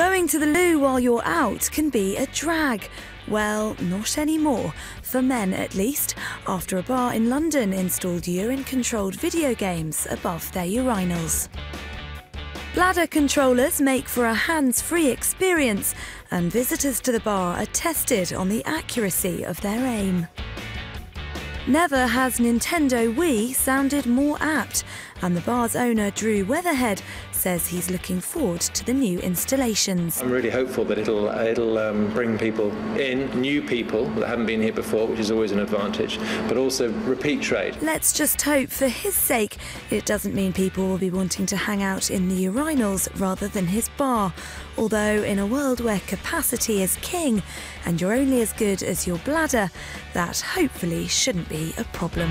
Going to the loo while you're out can be a drag. Well, not anymore, for men at least, after a bar in London installed urine controlled video games above their urinals. Bladder controllers make for a hands free experience, and visitors to the bar are tested on the accuracy of their aim. Never has Nintendo Wii sounded more apt, and the bar's owner, Drew Weatherhead, says he's looking forward to the new installations. I'm really hopeful that it'll it'll um, bring people in, new people that haven't been here before, which is always an advantage, but also repeat trade. Let's just hope for his sake it doesn't mean people will be wanting to hang out in the urinals rather than his bar. Although, in a world where capacity is king and you're only as good as your bladder, that hopefully shouldn't be a problem.